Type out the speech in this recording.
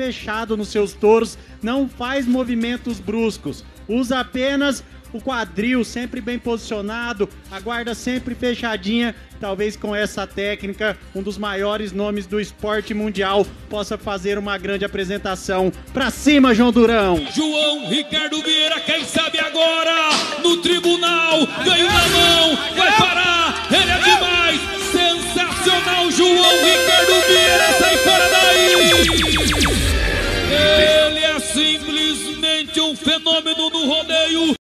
fechado nos seus touros, não faz movimentos bruscos, usa apenas o quadril sempre bem posicionado, a guarda sempre fechadinha. Talvez com essa técnica, um dos maiores nomes do esporte mundial possa fazer uma grande apresentação. Pra cima, João Durão! João Ricardo Vieira, quem sabe agora no tribunal, ganho na mão, vai simplesmente um fenômeno do rodeio.